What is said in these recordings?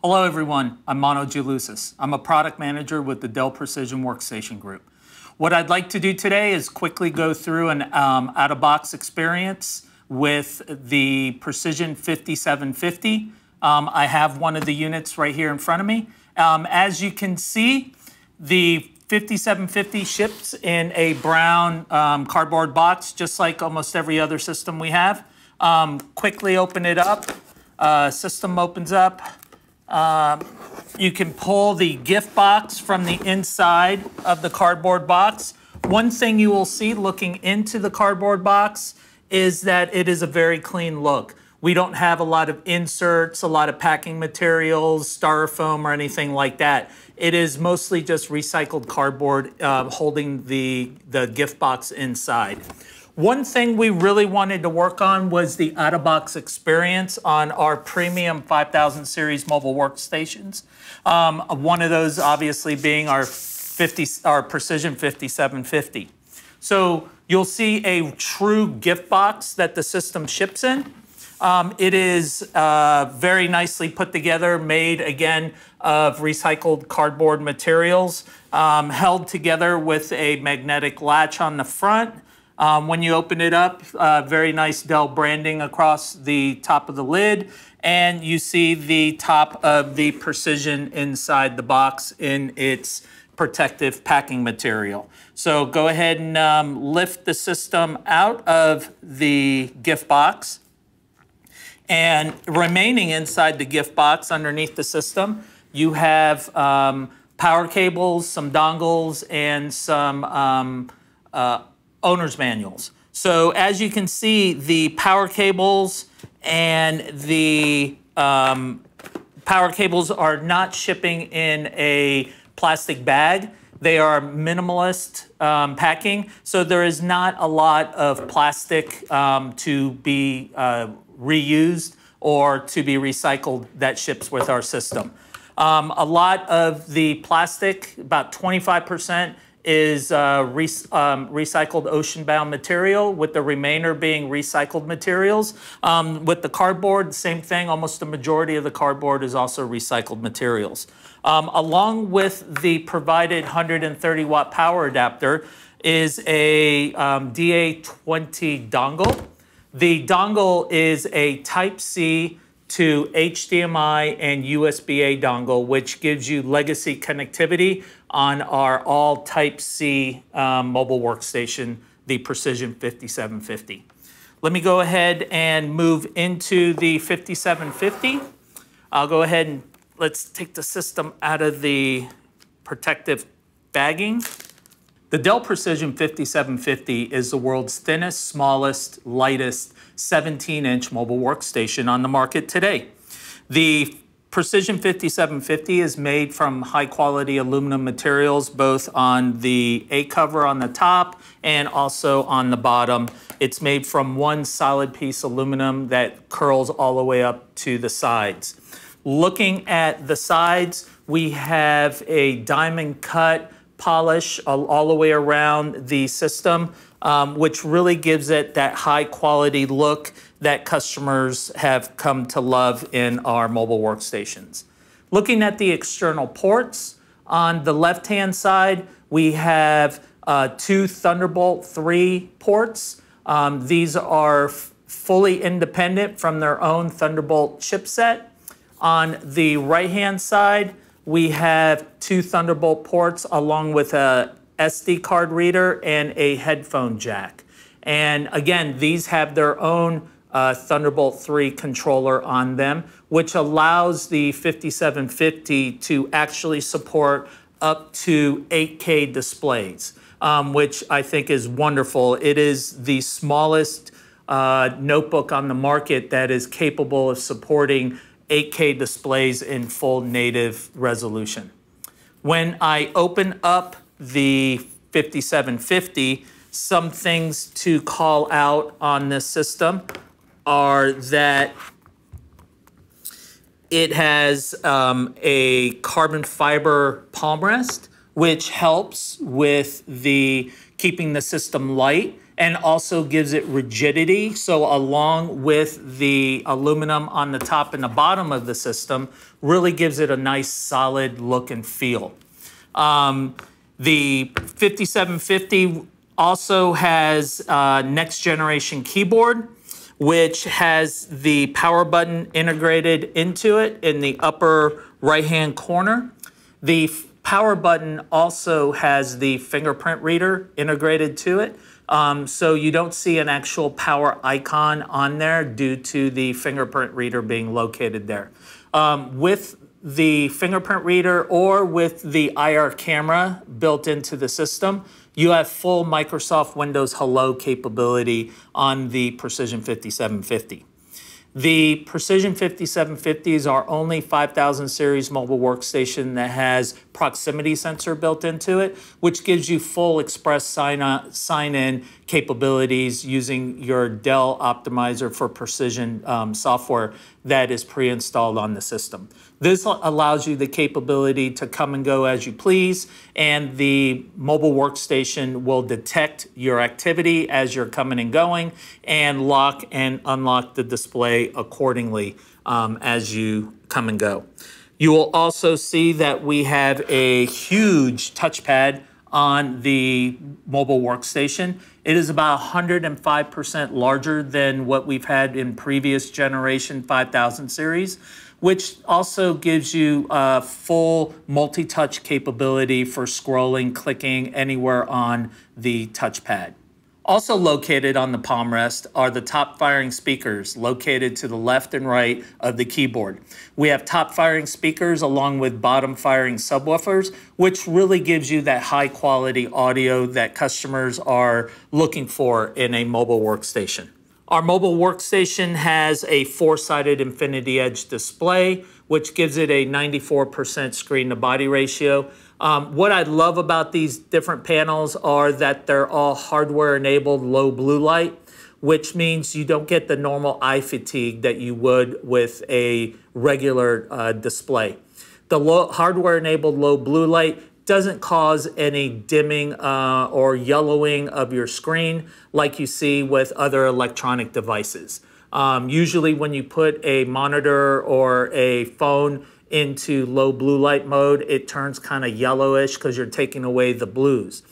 Hello everyone, I'm Mono Gelusis. I'm a product manager with the Dell Precision Workstation Group. What I'd like to do today is quickly go through an um, out-of-box experience with the Precision 5750. Um, I have one of the units right here in front of me. Um, as you can see, the 5750 ships in a brown um, cardboard box, just like almost every other system we have. Um, quickly open it up. Uh, system opens up. Um, you can pull the gift box from the inside of the cardboard box. One thing you will see looking into the cardboard box is that it is a very clean look. We don't have a lot of inserts, a lot of packing materials, styrofoam, or anything like that. It is mostly just recycled cardboard uh, holding the, the gift box inside. One thing we really wanted to work on was the out-of-box experience on our premium 5000 series mobile workstations. Um, one of those obviously being our 50, our Precision 5750. So you'll see a true gift box that the system ships in. Um, it is uh, very nicely put together, made again of recycled cardboard materials, um, held together with a magnetic latch on the front. Um, when you open it up, uh, very nice Dell branding across the top of the lid, and you see the top of the Precision inside the box in its protective packing material. So go ahead and um, lift the system out of the gift box. And remaining inside the gift box underneath the system, you have um, power cables, some dongles, and some um, uh, owner's manuals. So as you can see, the power cables and the um, power cables are not shipping in a plastic bag. They are minimalist um, packing, so there is not a lot of plastic um, to be uh, reused or to be recycled that ships with our system. Um, a lot of the plastic, about 25%, is uh, re um, recycled ocean-bound material, with the remainder being recycled materials. Um, with the cardboard, same thing. Almost the majority of the cardboard is also recycled materials. Um, along with the provided 130 watt power adapter is a um, DA20 dongle. The dongle is a Type-C to HDMI and USB-A dongle, which gives you legacy connectivity on our all Type-C um, mobile workstation, the Precision 5750. Let me go ahead and move into the 5750. I'll go ahead and let's take the system out of the protective bagging. The Dell Precision 5750 is the world's thinnest, smallest, lightest 17-inch mobile workstation on the market today. The Precision 5750 is made from high quality aluminum materials, both on the A cover on the top and also on the bottom. It's made from one solid piece aluminum that curls all the way up to the sides. Looking at the sides, we have a diamond cut polish all, all the way around the system, um, which really gives it that high quality look that customers have come to love in our mobile workstations. Looking at the external ports, on the left-hand side, we have uh, two Thunderbolt 3 ports. Um, these are fully independent from their own Thunderbolt chipset. On the right-hand side, we have two Thunderbolt ports along with a SD card reader and a headphone jack. And again, these have their own uh, Thunderbolt 3 controller on them, which allows the 5750 to actually support up to 8K displays, um, which I think is wonderful. It is the smallest uh, notebook on the market that is capable of supporting 8K displays in full native resolution. When I open up the 5750, some things to call out on this system are that it has um, a carbon fiber palm rest, which helps with the keeping the system light and also gives it rigidity. So along with the aluminum on the top and the bottom of the system, really gives it a nice solid look and feel. Um, the 5750 also has a next generation keyboard, which has the power button integrated into it in the upper right-hand corner. The power button also has the fingerprint reader integrated to it. Um, so you don't see an actual power icon on there due to the fingerprint reader being located there. Um, with the fingerprint reader or with the IR camera built into the system, you have full Microsoft Windows Hello capability on the Precision 5750. The Precision 5750 is our only 5000 series mobile workstation that has proximity sensor built into it, which gives you full express sign-in sign capabilities using your Dell Optimizer for Precision um, software that is pre-installed on the system. This allows you the capability to come and go as you please, and the mobile workstation will detect your activity as you're coming and going and lock and unlock the display accordingly um, as you come and go. You will also see that we have a huge touchpad on the mobile workstation. It is about 105% larger than what we've had in previous generation 5000 series which also gives you a full multi-touch capability for scrolling, clicking anywhere on the touchpad. Also located on the palm rest are the top firing speakers located to the left and right of the keyboard. We have top firing speakers along with bottom firing subwoofers, which really gives you that high quality audio that customers are looking for in a mobile workstation. Our mobile workstation has a four-sided Infinity Edge display, which gives it a 94% screen to body ratio. Um, what I love about these different panels are that they're all hardware enabled low blue light, which means you don't get the normal eye fatigue that you would with a regular uh, display. The hardware enabled low blue light doesn't cause any dimming uh, or yellowing of your screen like you see with other electronic devices. Um, usually when you put a monitor or a phone into low blue light mode, it turns kind of yellowish because you're taking away the blues.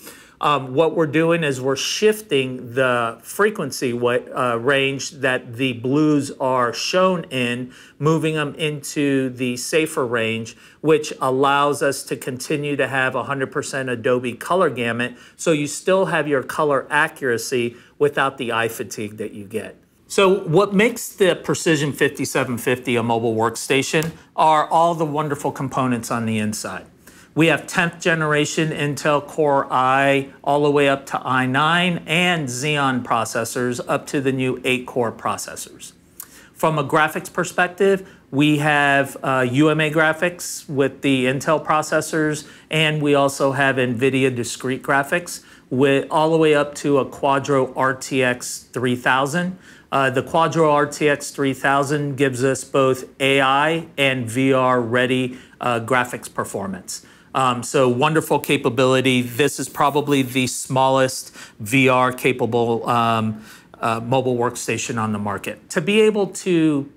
Um, what we're doing is we're shifting the frequency uh, range that the blues are shown in, moving them into the safer range, which allows us to continue to have 100% Adobe color gamut, so you still have your color accuracy without the eye fatigue that you get. So what makes the Precision 5750 a mobile workstation are all the wonderful components on the inside. We have 10th generation Intel Core i all the way up to i9 and Xeon processors up to the new 8 core processors. From a graphics perspective, we have uh, UMA graphics with the Intel processors, and we also have NVIDIA discrete graphics with all the way up to a Quadro RTX 3000. Uh, the Quadro RTX 3000 gives us both AI and VR ready uh, graphics performance. Um, so wonderful capability. This is probably the smallest VR capable um, uh, mobile workstation on the market. To be able to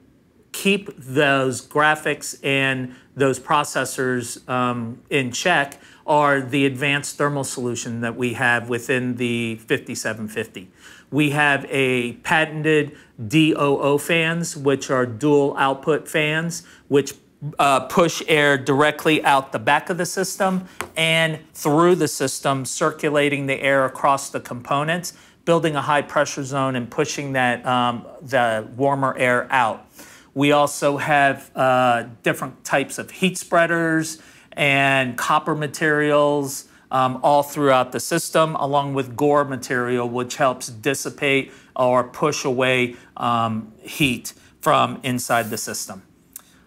keep those graphics and those processors um, in check are the advanced thermal solution that we have within the 5750. We have a patented DOO fans, which are dual output fans, which uh, push air directly out the back of the system and through the system, circulating the air across the components, building a high pressure zone and pushing that um, the warmer air out. We also have uh, different types of heat spreaders and copper materials um, all throughout the system, along with Gore material, which helps dissipate or push away um, heat from inside the system.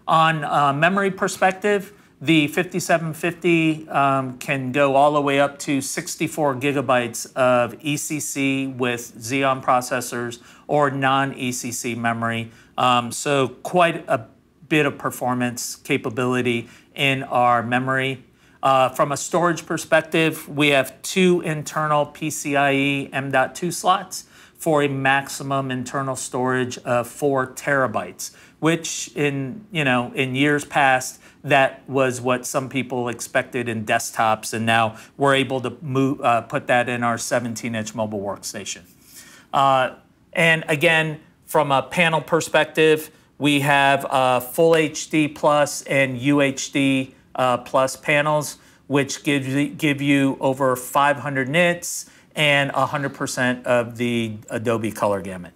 On a memory perspective, the 5750 um, can go all the way up to 64 gigabytes of ECC with Xeon processors or non-ECC memory. Um, so quite a bit of performance capability in our memory. Uh, from a storage perspective, we have two internal PCIe M.2 slots for a maximum internal storage of four terabytes, which in you know in years past that was what some people expected in desktops, and now we're able to move, uh, put that in our 17-inch mobile workstation. Uh, and again, from a panel perspective, we have uh, full HD plus and UHD uh, plus panels, which give give you over 500 nits and 100% of the Adobe color gamut.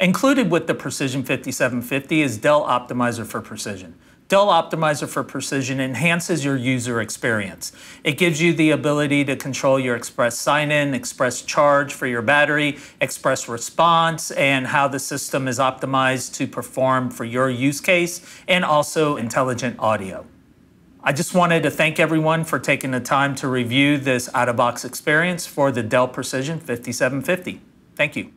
Included with the Precision 5750 is Dell Optimizer for Precision. Dell Optimizer for Precision enhances your user experience. It gives you the ability to control your express sign-in, express charge for your battery, express response, and how the system is optimized to perform for your use case, and also intelligent audio. I just wanted to thank everyone for taking the time to review this out-of-box experience for the Dell Precision 5750. Thank you.